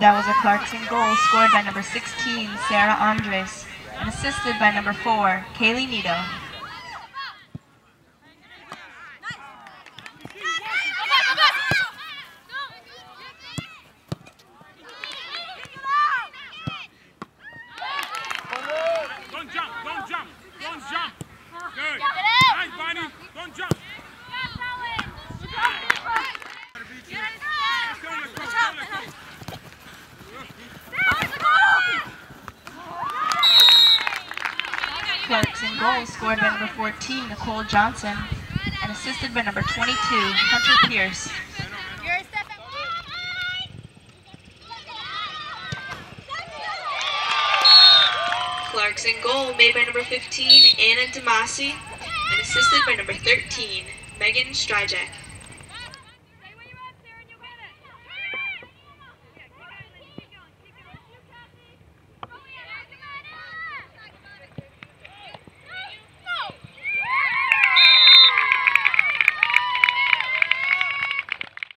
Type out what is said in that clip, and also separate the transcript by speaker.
Speaker 1: That was a Clarkson goal scored by number 16, Sarah Andres, and assisted by number 4, Kaylee Nito.
Speaker 2: Don't jump, don't jump, don't jump. Good. Nice, Bonnie. Don't jump.
Speaker 1: Clarkson goal scored by number 14, Nicole Johnson, and assisted by number 22, Hunter Pierce. Clarkson goal made by number 15, Anna DeMasi, and assisted by number 13, Megan Stryjek.